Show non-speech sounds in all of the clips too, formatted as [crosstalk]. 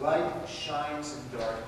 light shines in darkness.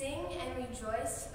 Sing and rejoice,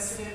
sensitive,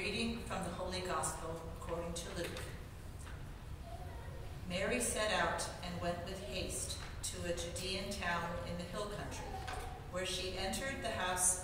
reading from the Holy Gospel according to Luke. Mary set out and went with haste to a Judean town in the hill country, where she entered the house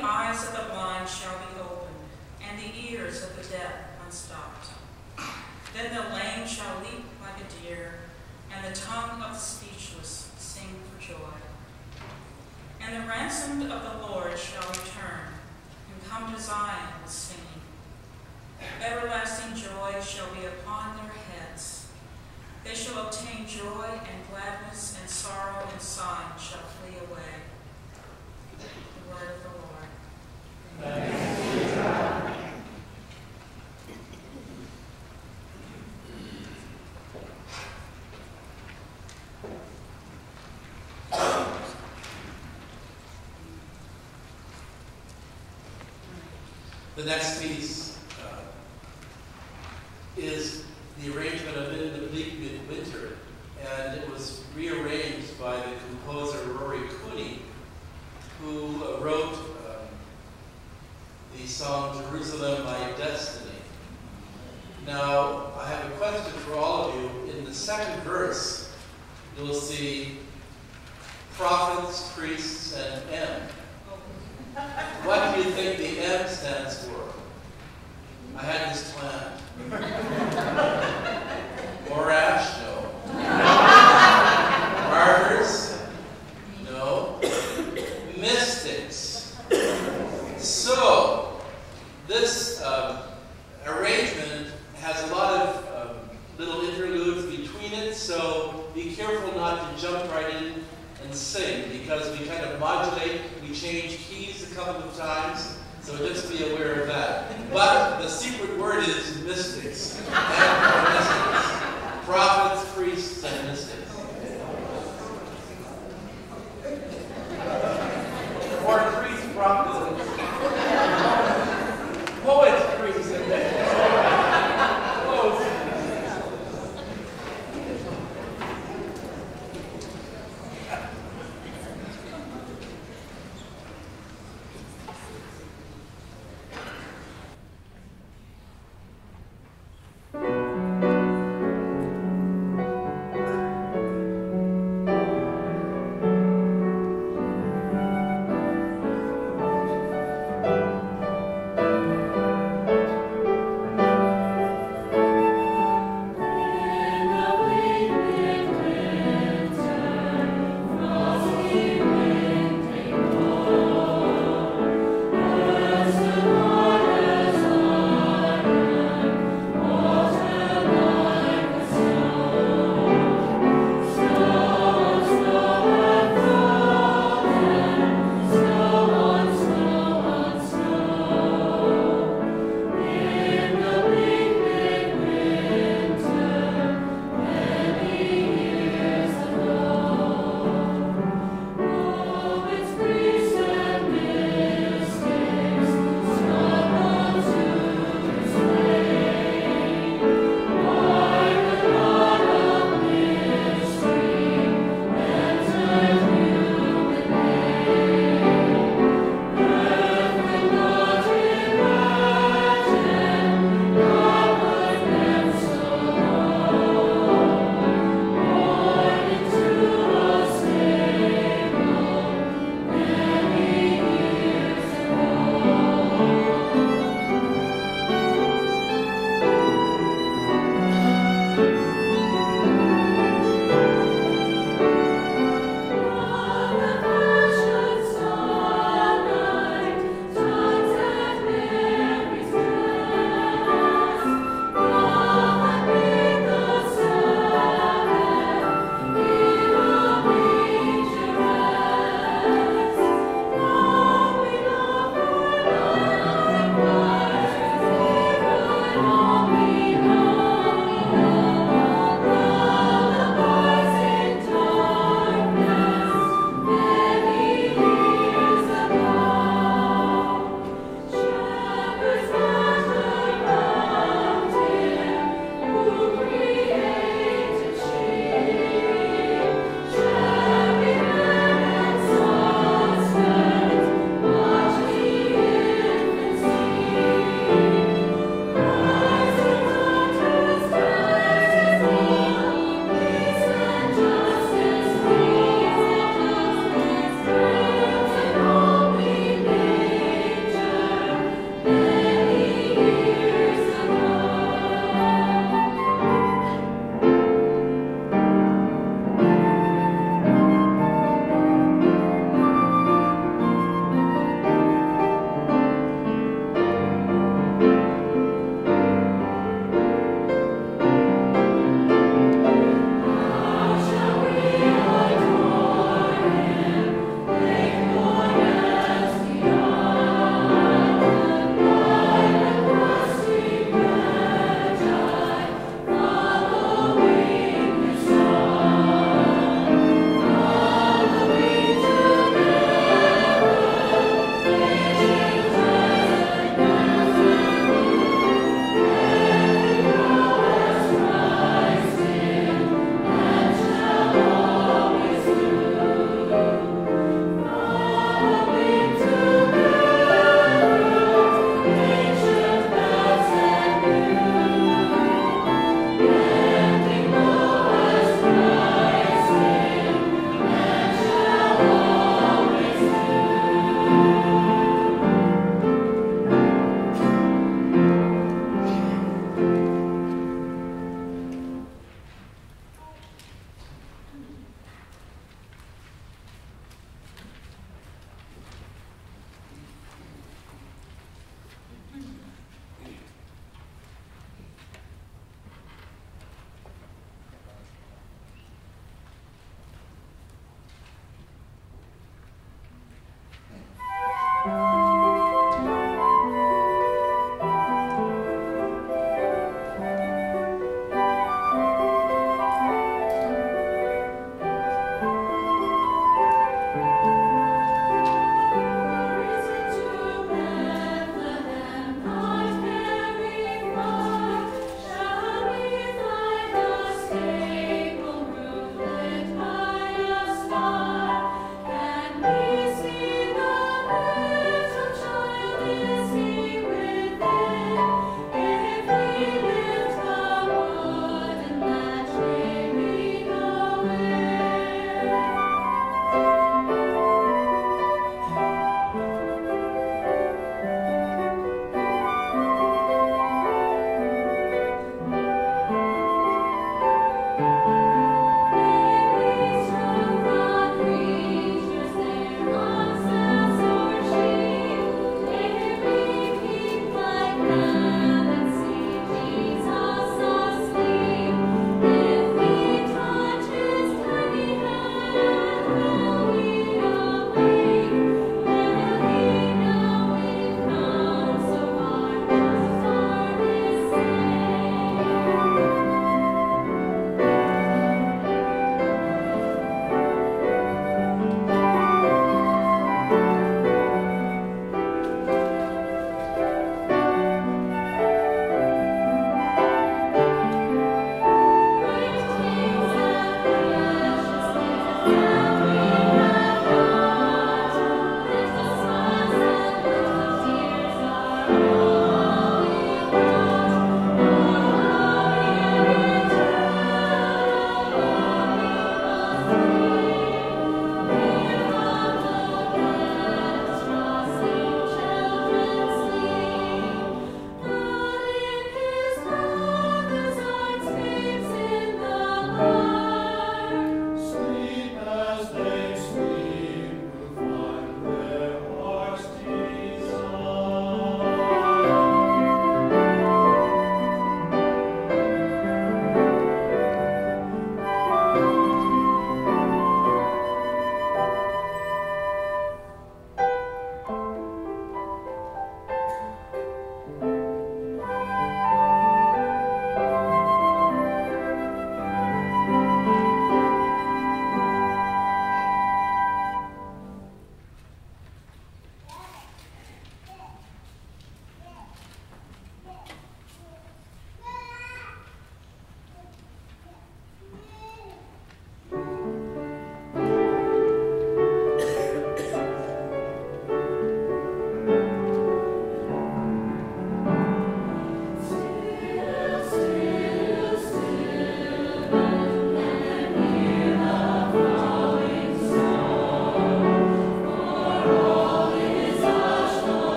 the eyes of the blind shall be opened, and the ears of the deaf unstopped. Then the lame shall leap like a deer, and the tongue of the speechless sing for joy. And the ransomed of the Lord shall return, and come to Zion with singing. Everlasting joy shall be upon their heads. They shall obtain joy and gladness, and sorrow and sighing shall flee away. The word of the Lord. The next piece uh, is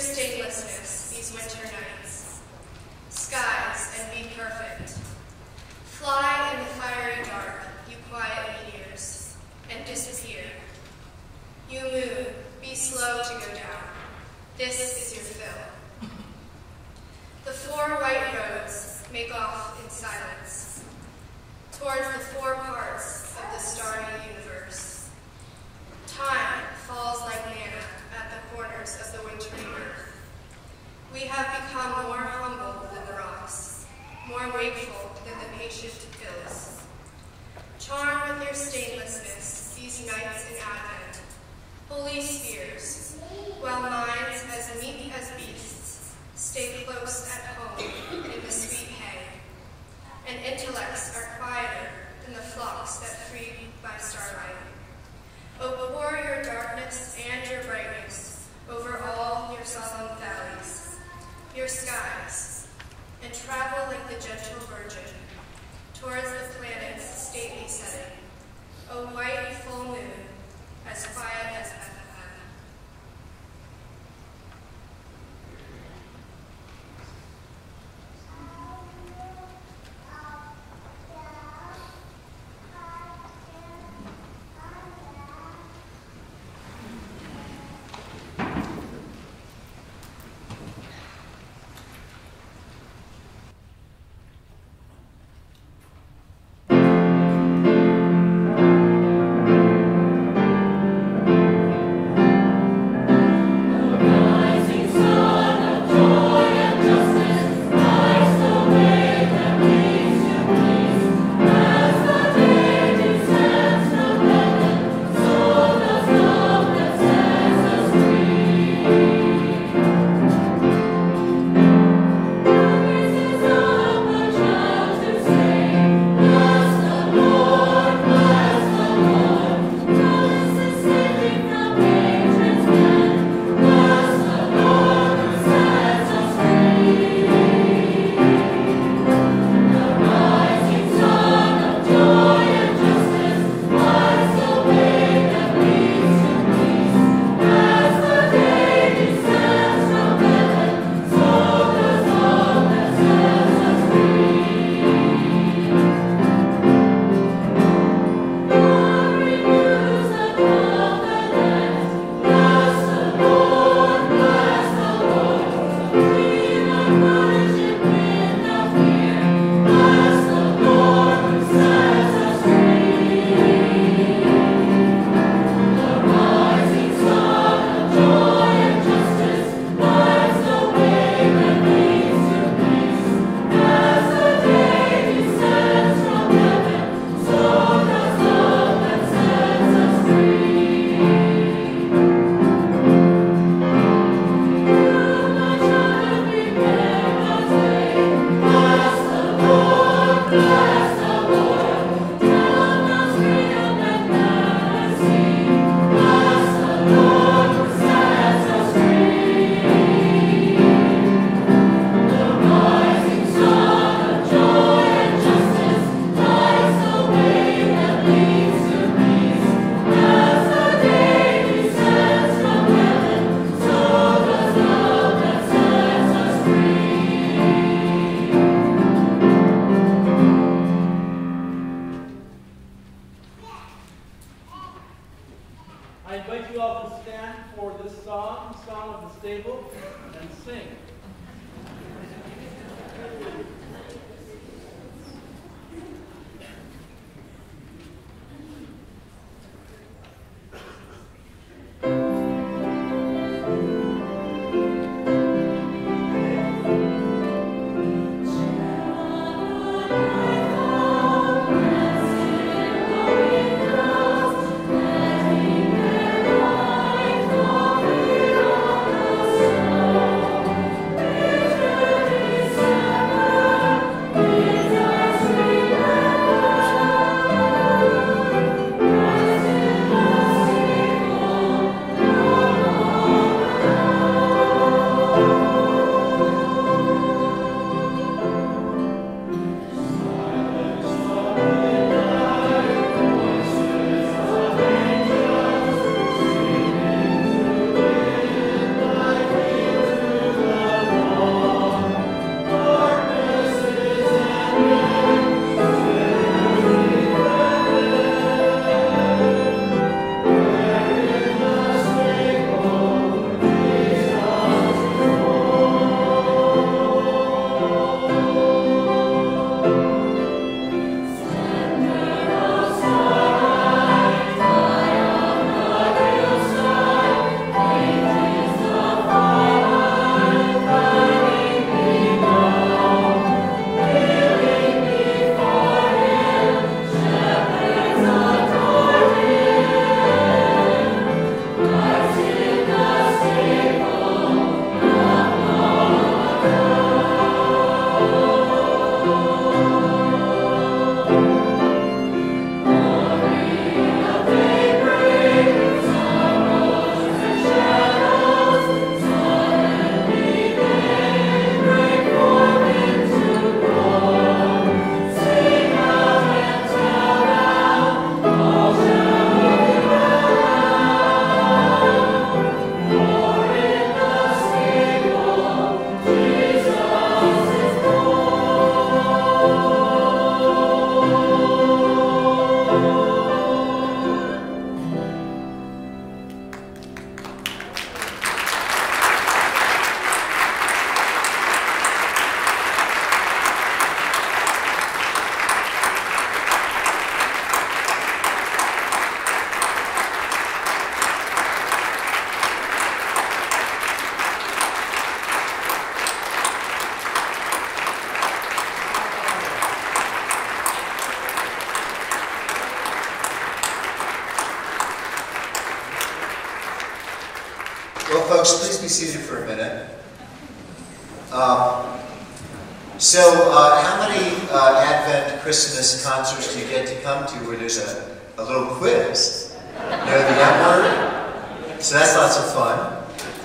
your stainlessness these winter nights.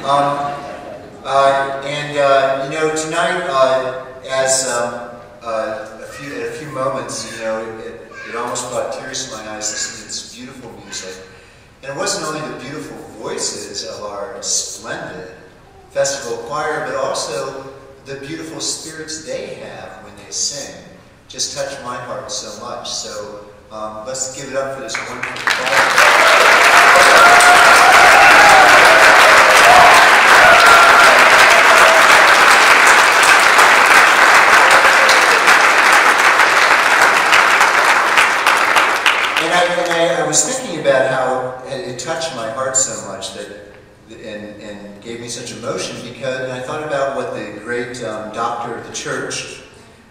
Um, uh, and, uh, you know, tonight, uh, as um, uh, a, few, a few moments, you know, it, it almost brought tears to my eyes listening to this beautiful music. And it wasn't only the beautiful voices of our splendid festival choir, but also the beautiful spirits they have when they sing. Just touched my heart so much. So um, let's give it up for this wonderful choir. was thinking about how it touched my heart so much that, and, and gave me such emotion because I thought about what the great um, doctor of the church,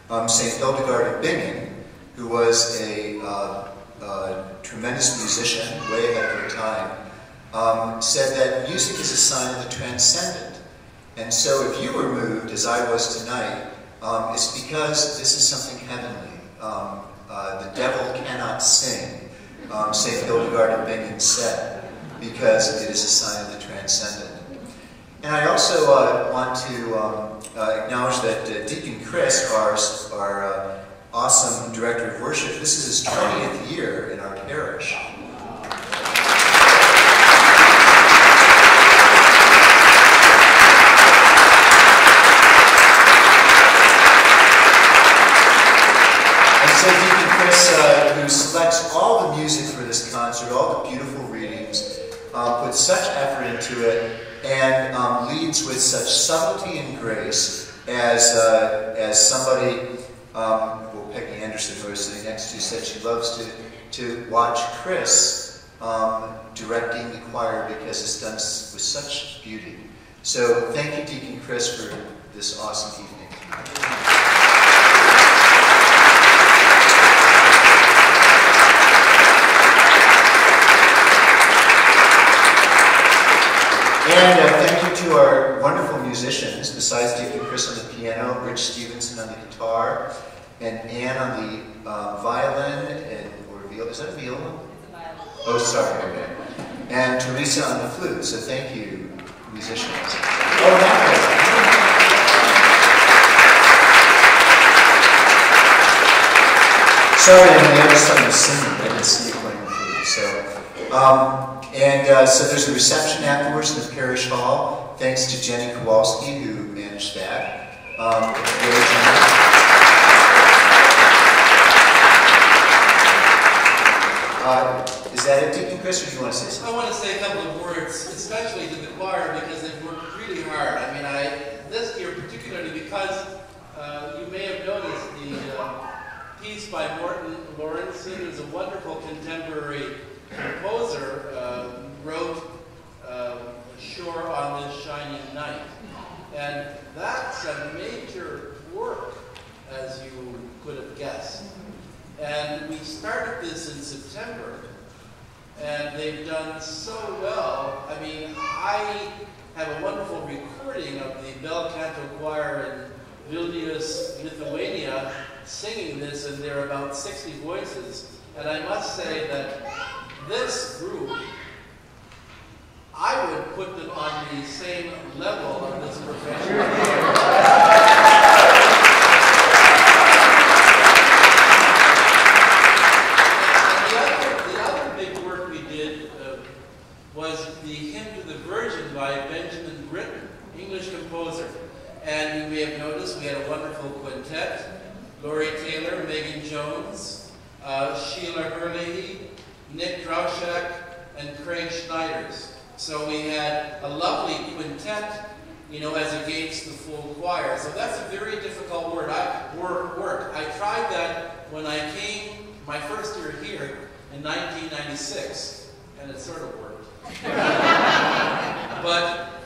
um, St. Hildegard of Bingen, who was a uh, uh, tremendous musician, way ahead of her time, um, said that music is a sign of the transcendent. And so if you were moved, as I was tonight, um, it's because this is something heavenly. Um, uh, the devil cannot sing um, St. Hildegard of Bingen said, because it is a sign of the transcendent. And I also uh, want to um, acknowledge that uh, Deacon Chris, our, our uh, awesome director of worship, this is his 20th year in our parish. uh, who selects all the music for this concert, all the beautiful readings, uh, puts such effort into it, and um, leads with such subtlety and grace as, uh, as somebody, um, well, Peggy Anderson, who was sitting next to, you, said she loves to, to watch Chris um, directing the choir because it's done with such beauty. So thank you, Deacon Chris, for this awesome evening. And uh, thank you to our wonderful musicians, besides Deacon Chris on the piano, Rich Stevenson on the guitar, and Anne on the uh, violin, and or viola. Is that a viola? It's a violin. Oh, sorry. Okay. And Teresa on the flute. So thank you, musicians. Oh, that Sorry, I'm the other side of singing. I didn't see you playing the flute. So. Um, and uh, so there's a reception afterwards in the parish hall, thanks to Jenny Kowalski, who managed that. Um, uh, is that it, Deacon Chris, or do you want to say something? I want to say a couple of words, especially to the choir, because they've worked really hard. I mean, I this year particularly because uh, you may have noticed the uh, piece by Morten Lauridsen is a wonderful contemporary composer uh, wrote uh, Sure on This Shining Night. And that's a major work, as you could have guessed. And we started this in September, and they've done so well. I mean, I have a wonderful recording of the bel canto choir in Vilnius, Lithuania, singing this, and there are about 60 voices. And I must say that this group, I would put them on the same level of this profession. the, other, big work we did was the Hymn to the Virgin by Benjamin Britten, English composer. And you may have noticed we had a wonderful quintet. Laurie Taylor, Megan Jones, uh, Sheila Hurley, Nick Drauschak, and Craig Schneiders. So we had a lovely quintet, you know, as against the full choir. So that's a very difficult word. I, work, work. I tried that when I came my first year here in 1996, and it sort of worked. [laughs] but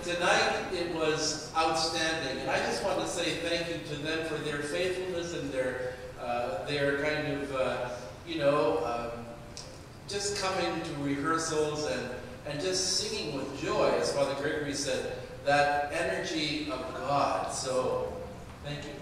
tonight it was outstanding, and I just want to say thank you to them for their faithfulness and their uh, their kind of uh, you know. Um, just coming to rehearsals and, and just singing with joy, as Father Gregory said, that energy of God. So Thank you.